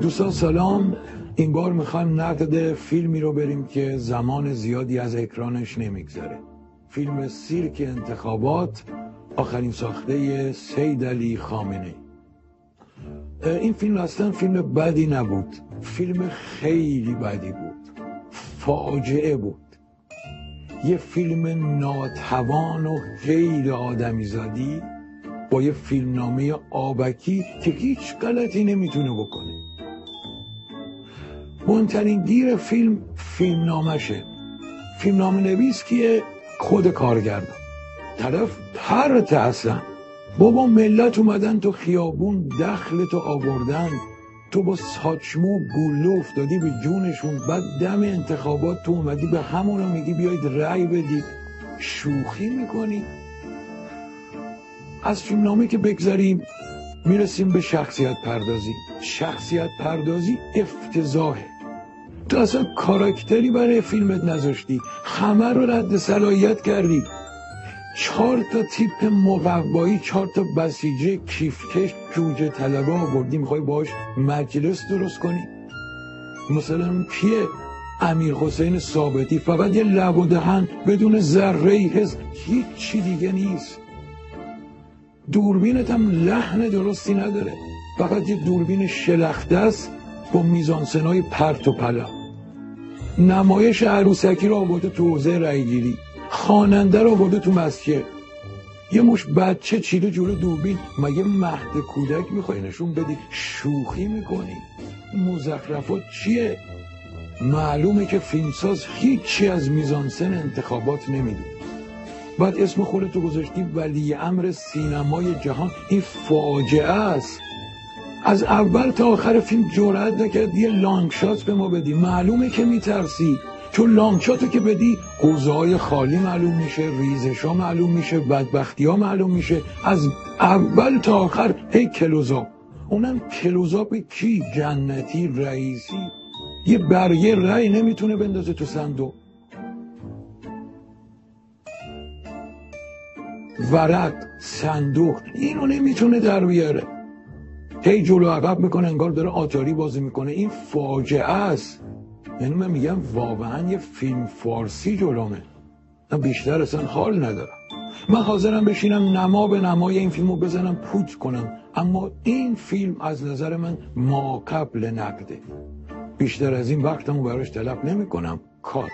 دوستان سلام. این بار می‌خوایم نقد فیلمی رو بریم که زمان زیادی از اکرانش نمیگذره. فیلم سیرک انتخابات آخرین ساخته سید علی خامنه این فیلم اصلا فیلم بدی نبود. فیلم خیلی بدی بود. فاجعه بود. یه فیلم ناتوان و غیر آدمی زادی با یه فیلمنامه آبکی که هیچ غلطی نمی‌تونه بکنه. مهمترین گیر فیلم فیلمنامشه فیلمنامه نویس کیه؟ خود کارگردان طرف پرت اصلا. بابا ملت اومدن تو خیابون دخل تو آوردن. تو با ساچمو گوله افتادی به جونشون. بعد دم انتخابات تو اومدی به همونو میگی بیاید رأی بدید شوخی می‌کنی. از فیلمنامه که بگذاریم می‌رسیم به شخصیت پردازی. شخصیت پردازی افتضاحه. تو اصلا کاراکتری برای فیلمت نذاشتی. همه رو رد صلاحیت کردی. چهار تا تیپ مقوایی چهار تا بسیجه کیفکش جوجه طلبه آوردی. می‌خوای باش مجلس درست کنی؟ مثلا کیه؟ امیر حسین ثابتی. فقط یه لب و دهن بدون ذره ای حس. هیچ چی دیگه نیست. دوربینت هم لحن درستی نداره. فقط یه دوربین شلخته است با میزانسنای پرت و پلا. نمایش عروسکی رو آورده تو حوزه رایگیری خواننده رو آورده تو مسجد. یه مش بچه چیره جلو دوربین مگه مهد کودک می‌خوای نشون بدی شوخی می‌کنی؟ مزخرفات چیه؟ معلومه که فیلمساز هیچی از میزانسن انتخابات نمی‌دونه. بعد اسم خودتو گذاشتی ولی امر سینمای جهان. این فاجعه است. از اول تا آخر فیلم جرأت نکرد یه لانگ شات به ما بدی. معلومه که میترسی. چون لانگ شاتو که بدی حوزه های خالی معلوم میشه ریزش ها معلوم میشه بدبختی ها معلوم میشه. از اول تا آخر هی کلوزاپ اونم کلوزاپ کی؟ جنتی رئیسی. یه برگه رأی نمی‌تونه بندازه تو صندوق. ورق صندوق. اینو نمی‌تونه در بیاره. هی جلو عقب می‌کنه انگار داره آتاری بازی می‌کنه. این فاجعه است. یعنی من میگم واقعا یه فیلم فارسی جلومه. من بیشتر اصلا حال ندارم. من حاضرم بشینم نما به نمای این فیلمو بزنم پوچ کنم. اما این فیلم از نظر من ما قبل نقده. بیشتر از این وقتمو براش طلب نمی کنم کات.